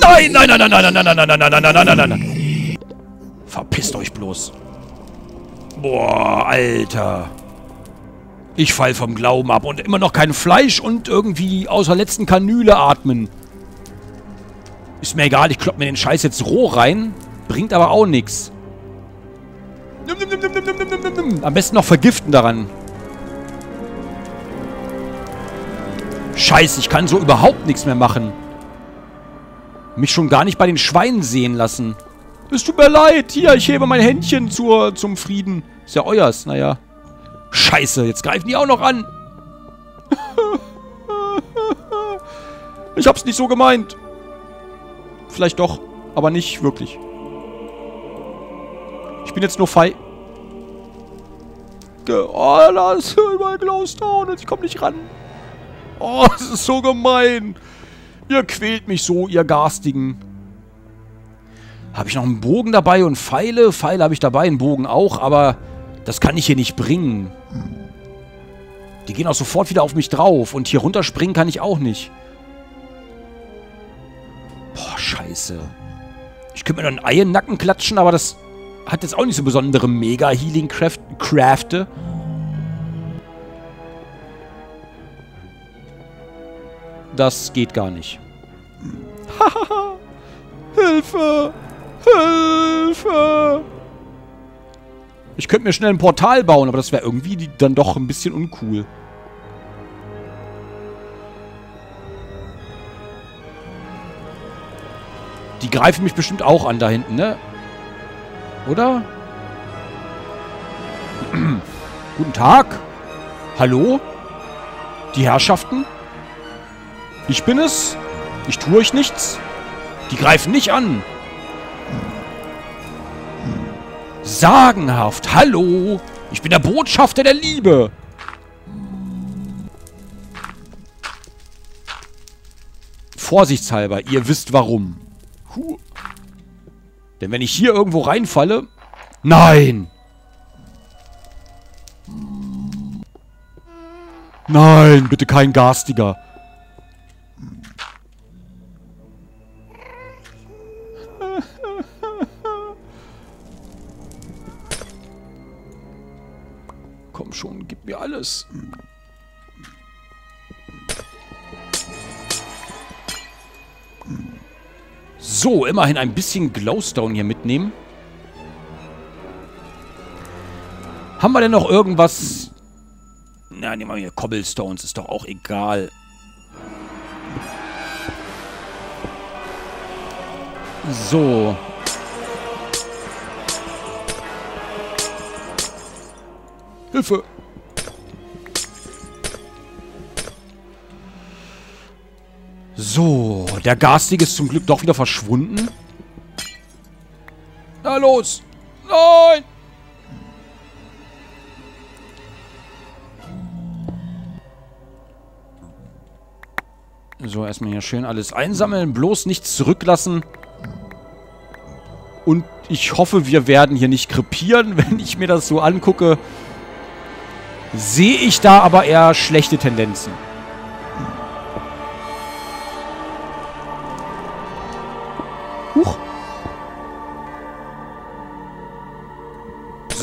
Nein, nein, nein, nein, nein, nein, nein, nein, nein, nein, nein, nein, nein, nein, nein. Verpisst euch bloß. Boah, Alter. Ich fall vom Glauben ab und immer noch kein Fleisch und irgendwie außer letzten Kanüle atmen. Ist mir egal, ich klopp mir den Scheiß jetzt roh rein. Bringt aber auch nichts. Am besten noch vergiften daran. Scheiße, ich kann so überhaupt nichts mehr machen. Mich schon gar nicht bei den Schweinen sehen lassen. Es tut mir leid. Hier, ich hebe mein Händchen zur, zum Frieden. Ist ja euers, naja. Scheiße, jetzt greifen die auch noch an. Ich hab's nicht so gemeint. Vielleicht doch, aber nicht wirklich. Ich bin jetzt nur fei... Oh, da ist überall Glowstone und ich komme nicht ran. Oh, das ist so gemein. Ihr quält mich so, ihr Garstigen. Habe ich noch einen Bogen dabei und Pfeile? Pfeile habe ich dabei, einen Bogen auch, aber das kann ich hier nicht bringen. Die gehen auch sofort wieder auf mich drauf und hier runterspringen kann ich auch nicht. Boah, scheiße. Ich könnte mir noch ein Ei in den Nacken klatschen, aber das hat jetzt auch nicht so besondere Mega-Healing-Kräfte. Das geht gar nicht. Hahaha. Hilfe! Hilfe! Ich könnte mir schnell ein Portal bauen, aber das wäre irgendwie dann doch ein bisschen uncool. Die greifen mich bestimmt auch an da hinten, ne? Oder? Guten Tag. Hallo? Die Herrschaften? Ich bin es. Ich tue euch nichts. Die greifen nicht an. Sagenhaft. Hallo. Ich bin der Botschafter der Liebe. Vorsichtshalber, ihr wisst warum. Huh. Denn wenn ich hier irgendwo reinfalle... Nein! Nein, bitte kein Garstiger. Komm schon, gib mir alles. So, immerhin ein bisschen Glowstone hier mitnehmen. Haben wir denn noch irgendwas... Na, nehmen wir hier Cobblestones, ist doch auch egal. So. Hilfe! So, der Garstige ist zum Glück doch wieder verschwunden. Na los! Nein! So, erstmal hier schön alles einsammeln. Bloß nichts zurücklassen. Und ich hoffe, wir werden hier nicht krepieren, wenn ich mir das so angucke. Sehe ich da aber eher schlechte Tendenzen.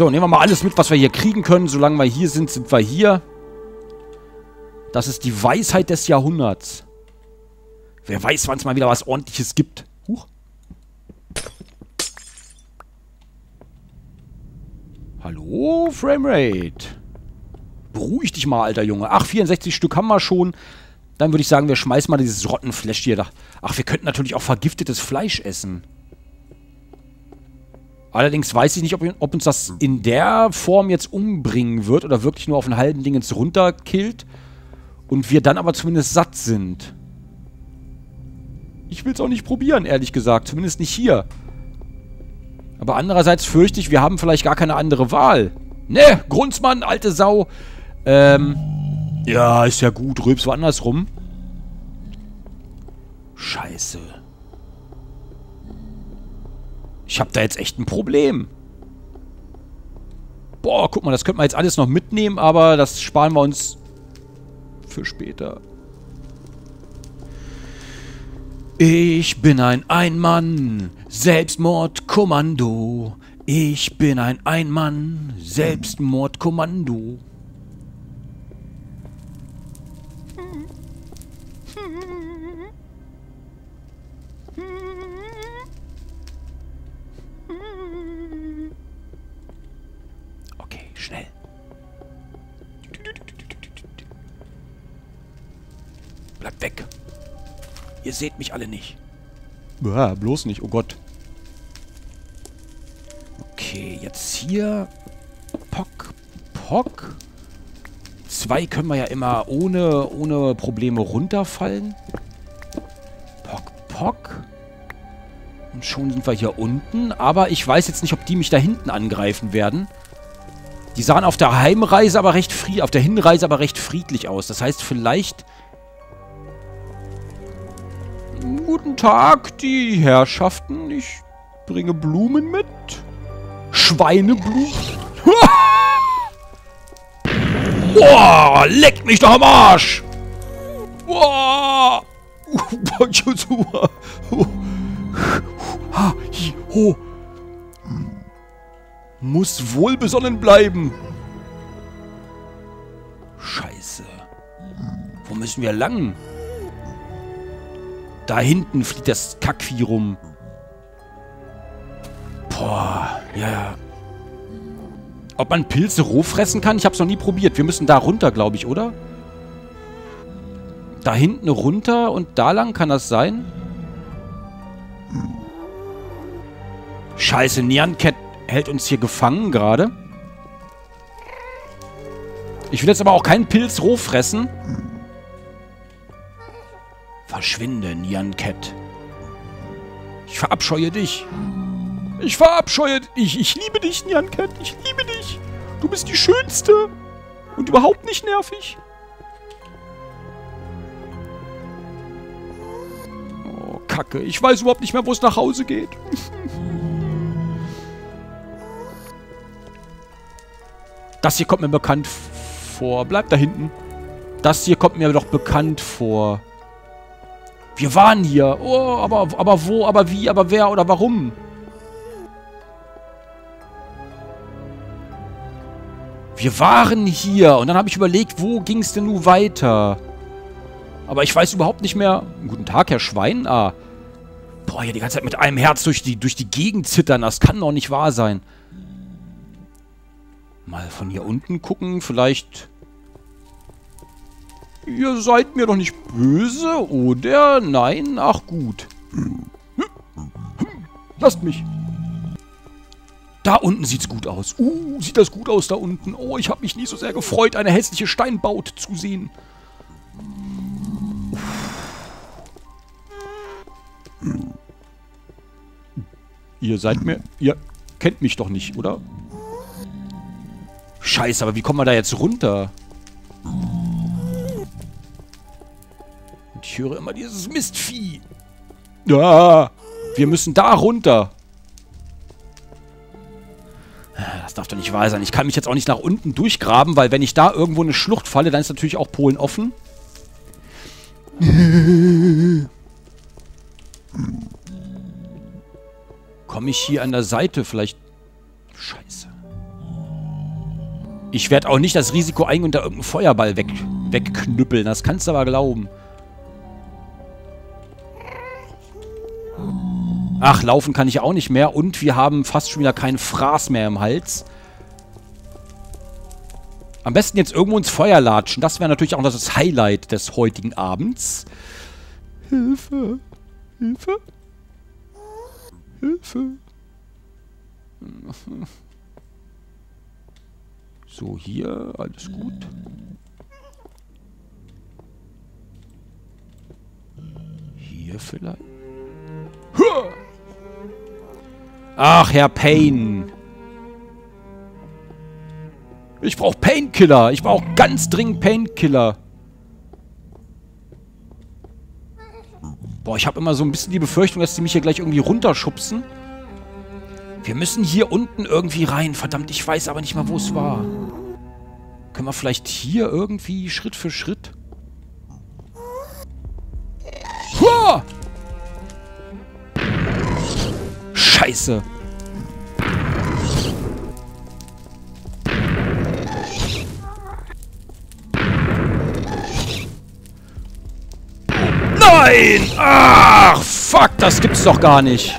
So, nehmen wir mal alles mit, was wir hier kriegen können. Solange wir hier sind, sind wir hier. Das ist die Weisheit des Jahrhunderts. Wer weiß, wann es mal wieder was ordentliches gibt. Huch. Hallo, Framerate. Beruhig dich mal, alter Junge. Ach, 64 Stück haben wir schon. Dann würde ich sagen, wir schmeißen mal dieses Rottenfleisch hier da. Ach, wir könnten natürlich auch vergiftetes Fleisch essen. Allerdings weiß ich nicht, ob, ob, uns das in der Form jetzt umbringen wird oder wirklich nur auf einen halben Ding jetzt runterkillt und wir dann aber zumindest satt sind. Ich will es auch nicht probieren, ehrlich gesagt. Zumindest nicht hier. Aber andererseits fürchte ich, wir haben vielleicht gar keine andere Wahl. Ne, Grunzmann, alte Sau. Ähm, ja, ist ja gut. Rülps woanders rum. Scheiße. Ich hab da jetzt echt ein Problem. Boah, guck mal, das könnte man jetzt alles noch mitnehmen, aber das sparen wir uns für später. Ich bin ein Einmann, Selbstmordkommando. Ich bin ein Einmann, Selbstmordkommando. Bleibt weg. Ihr seht mich alle nicht. Ja, bloß nicht, oh Gott. Okay, jetzt hier. Pock, Pock. Zwei können wir ja immer ohne, ohne Probleme runterfallen. Pock, Pock. Und schon sind wir hier unten. Aber ich weiß jetzt nicht, ob die mich da hinten angreifen werden. Die sahen auf der Heimreise aber recht friedlich, auf der Hinreise aber recht friedlich aus. Das heißt, vielleicht... Guten Tag, die Herrschaften. Ich bringe Blumen mit. Schweineblumen. Boah, leck mich doch am Arsch. Boah. Muss wohlbesonnen bleiben. Scheiße. Wo müssen wir lang? Da hinten fliegt das Kackvieh rum. Boah, ja. Ob man Pilze roh fressen kann? Ich hab's noch nie probiert. Wir müssen da runter, glaube ich, oder? Da hinten runter und da lang kann das sein? Scheiße, Nyan-Cat hält uns hier gefangen gerade. Ich will jetzt aber auch keinen Pilz roh fressen. Verschwinde, Nyan-Cat. Ich verabscheue dich. Ich verabscheue dich. Ich liebe dich, Nyan-Cat. Ich liebe dich. Du bist die Schönste. Und überhaupt nicht nervig. Oh, Kacke. Ich weiß überhaupt nicht mehr, wo es nach Hause geht. Das hier kommt mir bekannt vor. Bleib da hinten. Das hier kommt mir doch bekannt vor. Wir waren hier. Oh, aber, aber wo, aber wie, aber wer oder warum? Wir waren hier. Und dann habe ich überlegt, wo ging es denn nun weiter? Aber ich weiß überhaupt nicht mehr... Guten Tag, Herr Schwein. Ah. Boah, hier die ganze Zeit mit einem Herz durch die, durch die Gegend zittern. Das kann doch nicht wahr sein. Mal von hier unten gucken. Vielleicht... Ihr seid mir doch nicht böse, oder? Nein? Ach gut. Lasst mich. Da unten sieht's gut aus. Uh, sieht das gut aus da unten. Oh, ich habe mich nie so sehr gefreut, eine hässliche Steinbaut zu sehen. Ihr seid mir... Ihr kennt mich doch nicht, oder? Scheiße, aber wie kommen wir da jetzt runter? Ich höre immer dieses Mistvieh. Ja, wir müssen da runter. Das darf doch nicht wahr sein. Ich kann mich jetzt auch nicht nach unten durchgraben, weil wenn ich da irgendwo eine Schlucht falle, dann ist natürlich auch Polen offen. Komme ich hier an der Seite vielleicht... Scheiße. Ich werde auch nicht das Risiko eingehen und da irgendeinen Feuerball weg, wegknüppeln. Das kannst du aber glauben. Ach, laufen kann ich auch nicht mehr. Und wir haben fast schon wieder keinen Fraß mehr im Hals. Am besten jetzt irgendwo ins Feuer latschen. Das wäre natürlich auch das Highlight des heutigen Abends. Hilfe. Hilfe. Hilfe. So, hier. Alles gut. Hier vielleicht. Ach, Herr Payne. Ich brauche Painkiller. Ich brauche ganz dringend Painkiller. Boah, ich habe immer so ein bisschen die Befürchtung, dass die mich hier gleich irgendwie runterschubsen. Wir müssen hier unten irgendwie rein. Verdammt, ich weiß aber nicht mal, wo es war. Können wir vielleicht hier irgendwie Schritt für Schritt... Scheiße. Nein! Ach, fuck, das gibt's doch gar nicht.